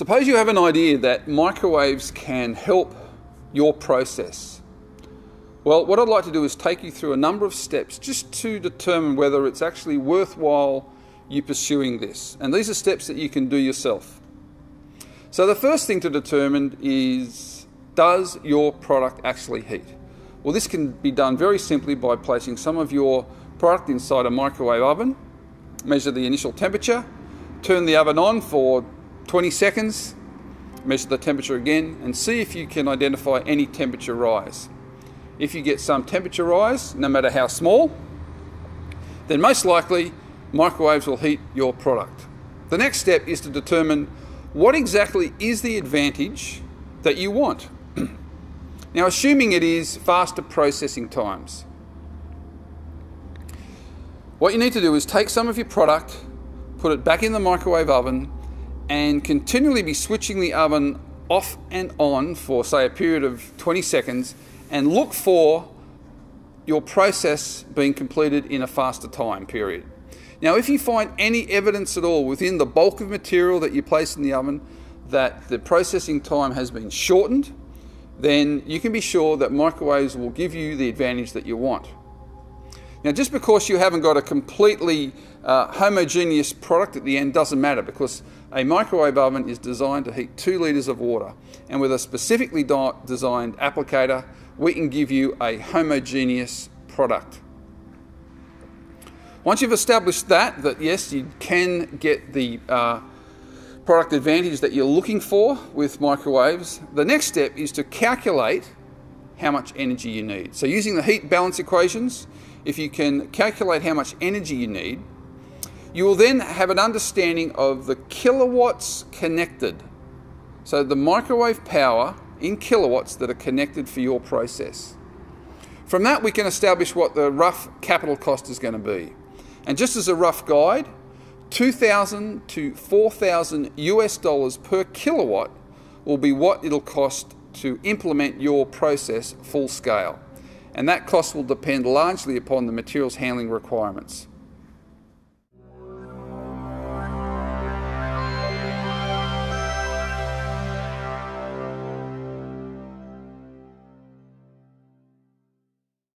Suppose you have an idea that microwaves can help your process. Well, what I'd like to do is take you through a number of steps just to determine whether it's actually worthwhile you pursuing this. And these are steps that you can do yourself. So the first thing to determine is does your product actually heat? Well, this can be done very simply by placing some of your product inside a microwave oven, measure the initial temperature, turn the oven on for 20 seconds, measure the temperature again, and see if you can identify any temperature rise. If you get some temperature rise, no matter how small, then most likely microwaves will heat your product. The next step is to determine what exactly is the advantage that you want. now, assuming it is faster processing times, what you need to do is take some of your product, put it back in the microwave oven, and continually be switching the oven off and on for, say, a period of 20 seconds, and look for your process being completed in a faster time period. Now, if you find any evidence at all within the bulk of material that you place in the oven that the processing time has been shortened, then you can be sure that microwaves will give you the advantage that you want. Now, just because you haven't got a completely uh, homogeneous product at the end doesn't matter because a microwave oven is designed to heat two litres of water. And with a specifically designed applicator, we can give you a homogeneous product. Once you've established that, that yes, you can get the uh, product advantage that you're looking for with microwaves, the next step is to calculate how much energy you need. So using the heat balance equations, if you can calculate how much energy you need, you will then have an understanding of the kilowatts connected. So the microwave power in kilowatts that are connected for your process. From that, we can establish what the rough capital cost is going to be. And just as a rough guide, 2,000 to 4,000 US dollars per kilowatt will be what it'll cost to implement your process full scale and that cost will depend largely upon the materials handling requirements.